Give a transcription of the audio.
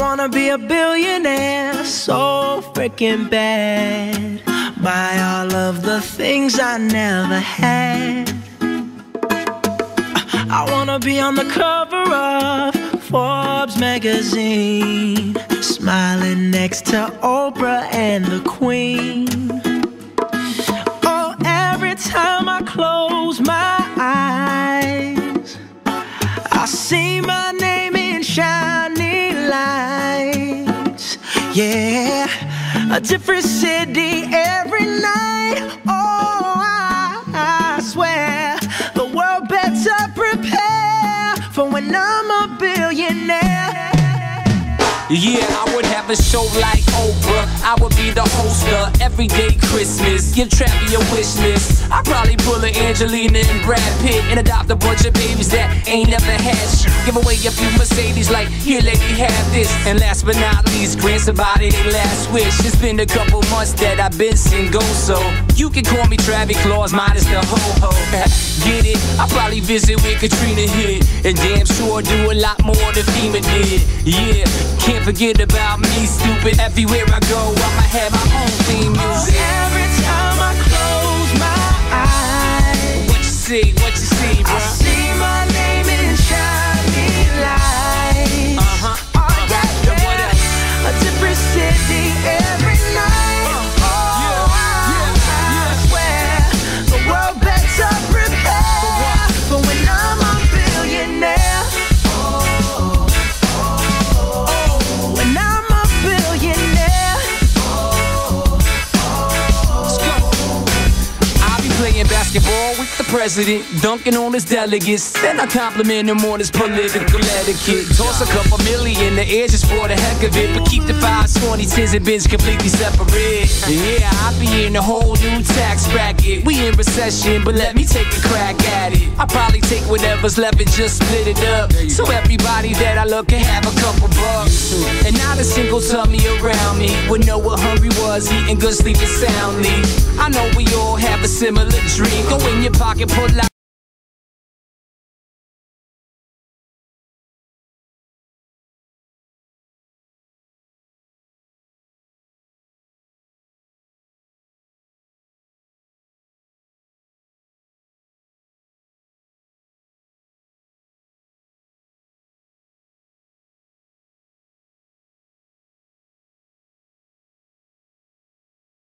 wanna be a billionaire so freaking bad. Buy all of the things I never had. I wanna be on the cover of Forbes magazine, smiling next to Oprah and the Queen. Oh, every time I close my eyes, I see my name Yeah, a different city every night. Oh, I, I swear the world better prepare for when I'm a billionaire. Yeah, I would have a show like Oprah. I would be the host of Everyday Christmas. Give Travie a wish list. I'd probably pull a Angelina and Brad Pitt and adopt a bunch of babies that ain't never had. Give away a few Mercedes, like, here, lady, have this. And last but not least, grant somebody their last wish. It's been a couple months that I've been single, so you can call me Travis Claus, minus the ho ho. Get it? I probably visit with Katrina hit. And damn sure do a lot more than FEMA did. Yeah, can't forget about me, stupid. Everywhere I go, I'ma have my own theme see, what basketball with the president, dunking on his delegates. Then I compliment him on his political etiquette. Toss a couple million in the air just for the heck of it. But keep the 520 tens and bins completely separate. Yeah, I'll be in a whole new tax bracket. We in recession, but let me take a crack at it. I'll probably take whatever's left and just split it up. So everybody that I look can have a couple bucks. And not a single tummy around me would know what hungry was, eating good, sleeping soundly. I know we all have a similar dream. Go in your pocket, pull